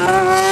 Ah!